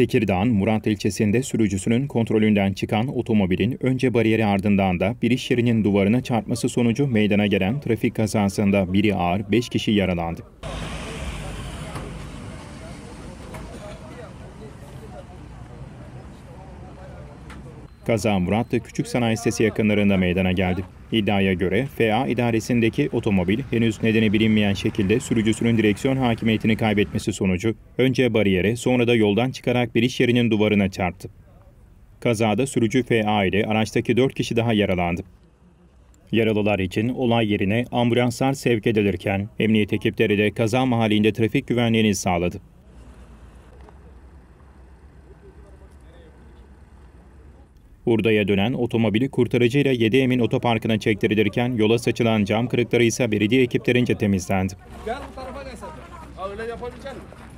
Tekirdağ'ın Murat ilçesinde sürücüsünün kontrolünden çıkan otomobilin önce bariyeri ardından da bir iş yerinin duvarına çarpması sonucu meydana gelen trafik kazasında biri ağır 5 kişi yaralandı. Kaza Muratlı Küçük Sanayi Sitesi yakınlarında meydana geldi. İddiaya göre FA idaresindeki otomobil henüz nedeni bilinmeyen şekilde sürücüsünün direksiyon hakimiyetini kaybetmesi sonucu önce bariyere sonra da yoldan çıkarak bir iş yerinin duvarına çarptı. Kazada sürücü FA ile araçtaki 4 kişi daha yaralandı. Yaralılar için olay yerine ambulanslar sevk edilirken emniyet ekipleri de kaza mahallinde trafik güvenliğini sağladı. Hurdaya dönen otomobili kurtarıcıyla 7 Emin Otoparkı'na çektirilirken yola saçılan cam kırıkları ise belediye ekiplerince temizlendi. Gel bu tarafa gel öyle yapabilecek misin?